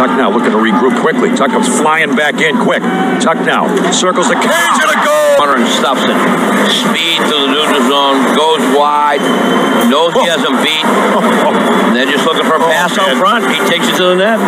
Tuch now looking to regroup quickly. Tuch comes flying back in quick. Tuch now circles the cage and a goal. Hunter and stuffs it. Speed to the neutral zone, goes wide, knows he hasn't beat. And they're just looking for a pass out front. He takes it to the net.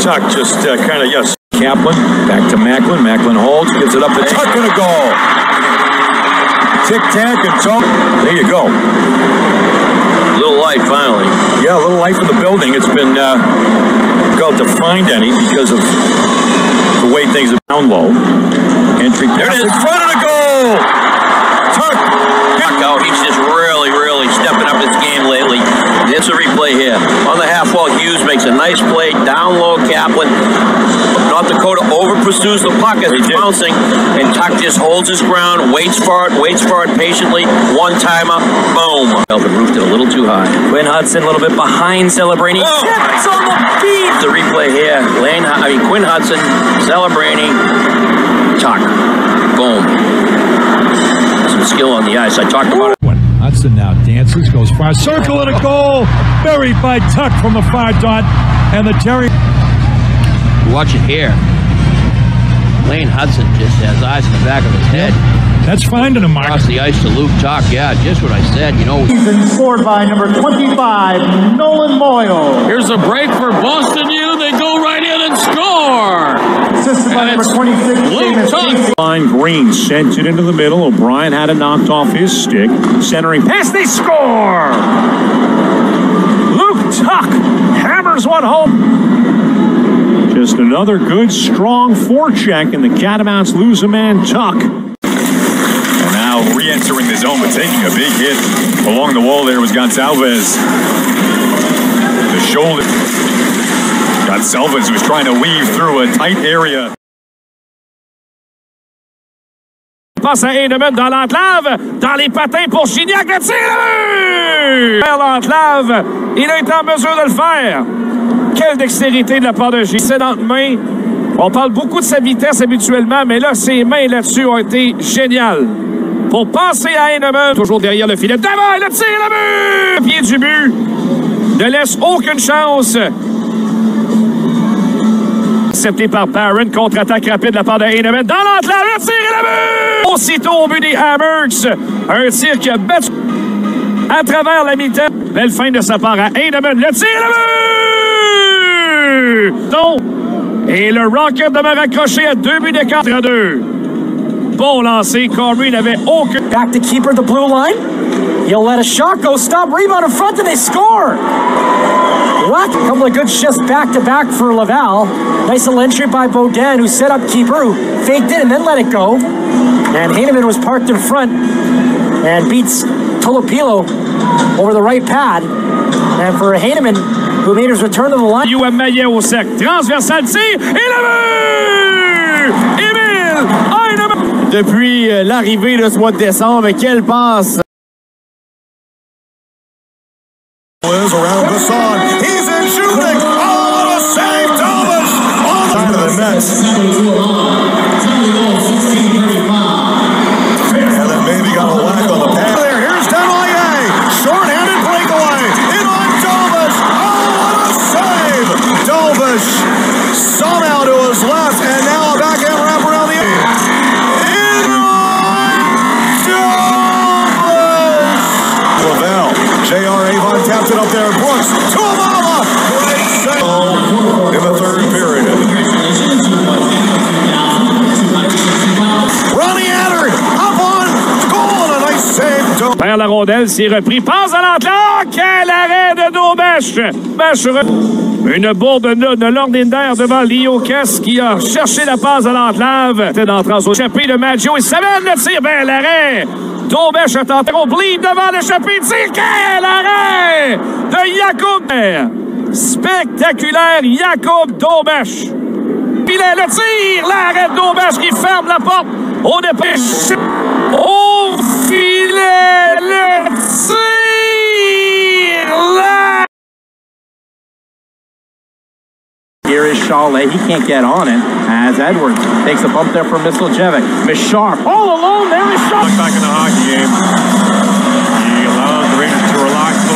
Tuch just uh, kind of, yes. Kaplan back to Macklin. Macklin holds, gives it up to Tuch and a goal. Tic tac and Tuch. There you go. Little light finally. Yeah, a little life in the building. It's been uh, difficult to find any because of the way things are down low. Entry There it in front of the goal. Tuch. Tuch out. He's just really, really stepping up his game lately. It's a replay here. On the half wall, Hughes makes a nice play. Down low, Kaplan. North Dakota over pursues the puck as he's did. bouncing. And Tuch just holds his ground, waits for it, waits for it patiently. One timer, boom. Melvin roofed it a little too high. Quinn Hutson a little bit behind Celebrini. Oh. Tips on the beat. The replay here. Lane, I mean Quinn Hutson, Celebrini, Tuch. Boom. Some skill on the ice. I talked about it. Hutson now dances, goes far circle and a goal, buried by Tuch from the far dot, and the Terry. Watch it here. Lane Hutson just has eyes in the back of his head. That's finding a mark. Across the ice to Luke Tuch. Yeah, just what I said. You know, And scored by number 25, Nolan Moyle. Here's a break for Boston U. They go right in and score. Assisted by number 26, Luke Seamus Tuch. Casey. Line Green sent it into the middle. O'Brien had it knocked off his stick. Centering pass, they score! Luke Tuch hammers one home. Just another good, strong forecheck, and the Catamounts lose a man, Tuch. And now re-entering the zone, but taking a big hit along the wall there was Gonsalves. The shoulder. Gonsalves was trying to weave through a tight area. Passe à Heineman dans l'enclave, dans les patins pour Gignac, le tir à but! Vers l'enclave, il a été en mesure de le faire. Quelle dextérité de la part de Gignac. Excellente main. On parle beaucoup de sa vitesse habituellement, mais là, ses mains là-dessus ont été géniales. Pour passer à Heinemann, toujours derrière le filet. Devant, le tir à but! Le pied du but ne laisse aucune chance. Accepté par Barron, contre-attaque rapide de la part de Heinemann. Dans l'enclave, le tir et le but! Aussitôt au but des Hammers. Un tir qui a battu à travers la mi-temps. Belle fin de sa part à Heinemann. Le tir et le but! Non! Et le Rocket demeure accroché à deux buts d'écart à deux. Bon lancer. Corey n'avait aucun... Back to keeper the blue line. He'll let a shot go. Stop. Rebound in front and they score. What? A couple of good shifts back to back for Laval. Nice little entry by Baudin, who set up keeper, who faked it and then let it go. And Heineman was parked in front and beats Tolopilo over the right pad. And for Heineman, who made his return to the line. UM Maillet au sec. Transversal tir et le but! Émile Heineman! Depuis euh, l'arrivée de ce mois de décembre, quelle passe Is around Basson. He's in shooting. Oh, what a save, Thomas! On the the Mets. Dobes somehow to his left, and now a backhand wrap around the! Lavelle. J.R. Avon taps it up there. Brooks la rondelle, c'est repris. Passe à l'enclave. Quel arrêt de Daubèche! Bèche Une bourde de, de Lordinder devant Lio Kess qui a cherché la passe à l'enclave. C'était d'entrée en échappé de Maggio. Il s'amène le tir. Ben, l'arrêt. Daubèche a tenté. On bleed devant l'échappée. Tir. Quel arrêt de Jacob. Spectaculaire Jacob Daubèche. Filet, le tir, l'arrêt de Daubèche qui ferme la porte au départ. Au Here is Chalet. He can't get on it as Edwards takes a bump there from Misljevic. Mesar all alone. There is Shaw. Back in the hockey game.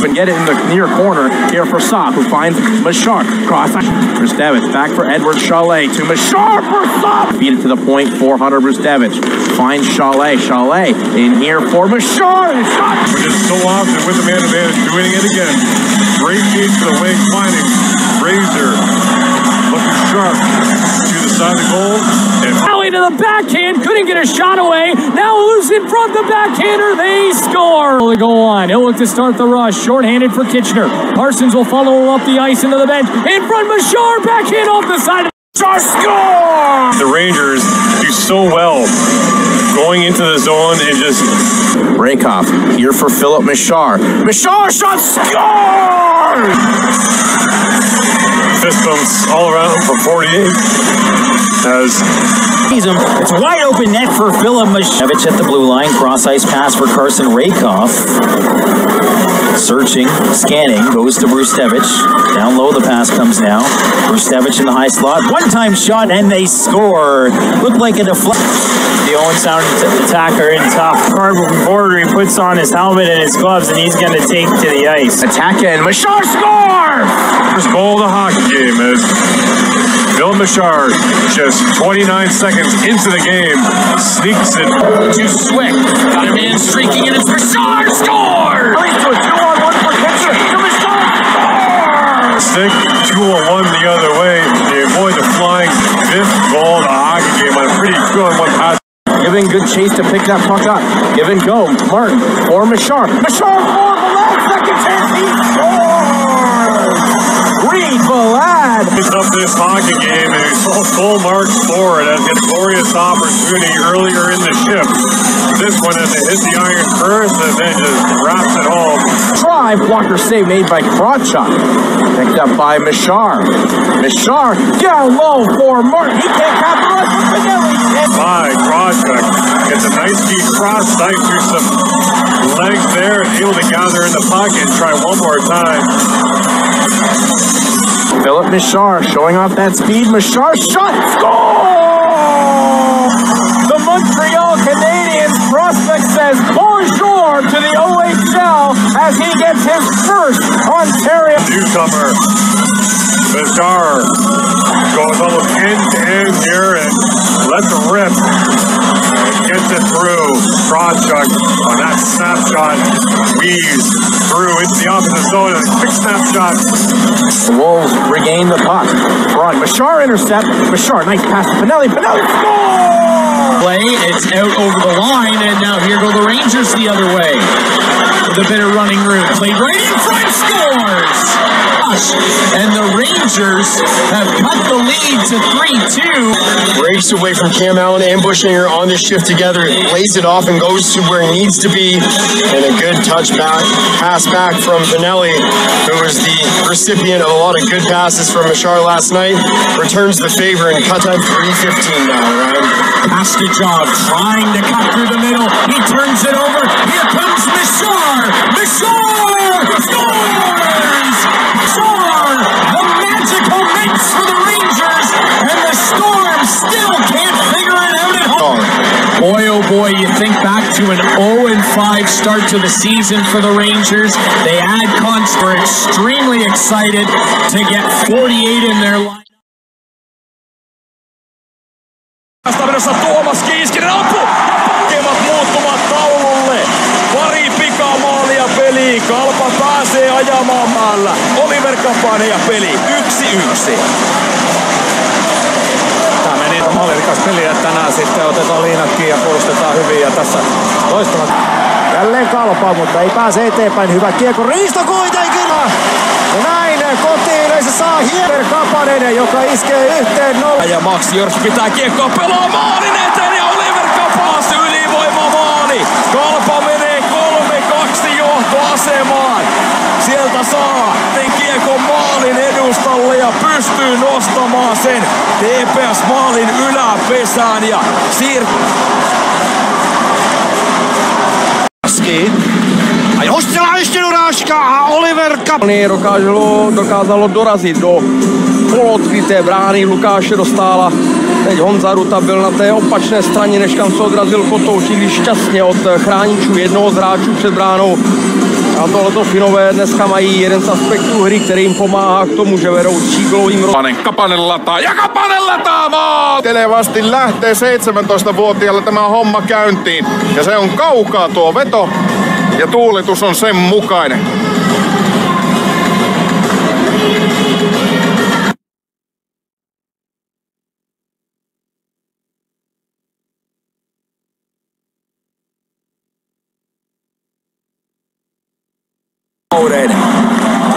And get it in the near corner here for Saab, who finds Mesar. Cross Brzustewicz back for Edward Chalet to Mesar for Saab. Feed it to the point for Hunter Brzustewicz. Finds Chalet. Chalet in here for Mesar. And. We're just so often with the man advantage, doing it again. Great feed for the wing, finding Razor. Looking sharp to the side of the goal. And To the backhand, couldn't get a shot away. Now loose in front, of the backhander, they score. They go on. He'll look to start the rush. Short-handed for Kitchener. Parsons will follow up the ice into the bench. In front, Mesar, backhand off the side. of Mesar score! the Rangers do so well going into the zone and just Rehkopf here for Filip Mesar. Mesar shot scores! fist bumps all around for 48 as. It's wide open net for Philip Mashevich at the blue line. Cross ice pass for Carson Rehkopf. Searching, scanning, goes to Brzustewicz. Down low, the pass comes now. Brzustewicz in the high slot. One time shot, and they score. Looked like a deflect. The Owen Sound attacker in top cardboard border. He puts on his helmet and his gloves, and he's going to take to the ice. Attack and Mesar scores! first goal of the hockey game as Bill Machard, just 29 seconds into the game, sneaks it To Swick. Got a man streaking, and it's Bouchard score! Stick, two on one the other way. They avoid the flying fifth goal the hockey game on pretty two on one pass. Giving good chase to pick that puck up. Give and go. Martin or Mesar. Mesar for Valad. Second chance. He scores! Reed. Picks up this hockey game and full marks for it as a glorious opportunity earlier in the shift. This one as they hit the iron first and then just wraps it home. Drive. Blocker save made by Krawchuk. Picked up by Mesar. Mesar down low for Martin. He can't capitalize with Pinelli. And by Krawchuk. Gets a nice deep cross sight through some legs there and able to gather in the pocket and try one more time. Filip Mesar showing off that speed. Mesar shot. Score! The Montreal Canadiens prospect says bonjour to the OHL as he gets his first Ontario. Newcomer. Bizarre goes almost end to end here and lets rip. Gets it through. Krawchuk on that snapshot weaves through into the opposite zone and a quick snapshot. The Wolves regain the puck. Front. Mesar intercept. Mesar, nice pass to Pinelli. Pinelli score! Play, it's out over the line, and now here go the Rangers the other way. With better running room. Played right in front, scores! And the Rangers have cut the lead to 3 2. breaks away from Cam Allen and Bushinger on the shift together, It lays it off and goes to where he needs to be. And a good touchback pass back from Vanelli, who was the recipient of a lot of good passes from Mesar last night, returns the favor and cut time 315 now, Ryan. Pastajov trying to cut through the middle. He turns it over. Here comes Mesar. Mesar scores! Mesar, the magical mix for the Rangers, and the Storm still can't figure it out at home. Boy, oh boy, you think back to an 0-5 start to the season for the Rangers. They add Const. We're extremely excited to get 48 in their line. Vastaamassa Tuomas Kiiskinen ampu! Kemat muuttuvat taululle. Pari pikamaalia peliin. Kalpa pääsee ajamaan maalla. Oliver Kapane ja peli 1-1. Tämä meni maalirikas peli, että tänään sitten otetaan liinat kiinni ja puolustetaan hyvin ja tässä loistavat. Jälleen kalpaa, mutta ei pääse eteenpäin. Hyvä kiekko, riisto kuitenkin! Ja näin se saa Hieber Kapanen, joka iskee yhteen nolla. Ja Max Jörgs pitää kiekkoa pelaa maalin eteen ja Oliver Kapas ylivoima maali. Kalpa 3-2 johtoasemaan. Sieltä saa kiekon maalin edustalle ja pystyy nostamaan sen TPS maalin yläpesään ja siir... A hostila ještě dorážka a Oliver Kapny dokázalo, dokázalo dorazit do poloodkryté brány Lukáše Dostála. Teď Honza Ruta byl na té opačné straně, než kam se odrazil Kotouč, když šťastně od chráničů jednoho z hráčů před bránou. A tohleto finové dneska mají jeden z aspektů hry, který jim pomáhá k tomu, že vedou třígolovým Kapanen, Kapanen lataa ja Kapanen lataa maal! Televasti lähtee 17-vuotiaalla tämä homma käyntiin. Ja se on kaukaa tuo veto. Ja tuulitus on sen mukainen. Ouden.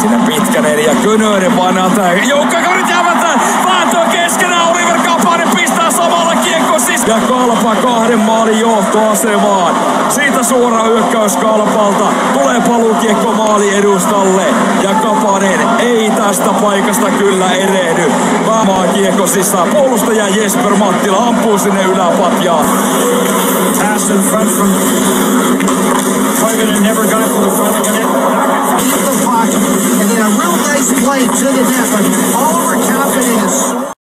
Sinne Pitkänen ja Könönen antaa. Joukkakaverit jäävät vääntöä keskenään. Oliver Kapanen pistää samalla kiekko siis. Ja Kalpa kahden maalin johtoasemaan. Siitä suora hyökkäys Kalpalta. Tulee paluukiekko maali edustalle. Ja Kapanen ei tästä paikasta kyllä erehdy. Maa kiekko sisään. Puolustaja Jesper Mattila ampuu sinne yläpatjaan. Pass in front from never got to the front again. Keep the pocket. And then a real nice play to the net, but overconfident is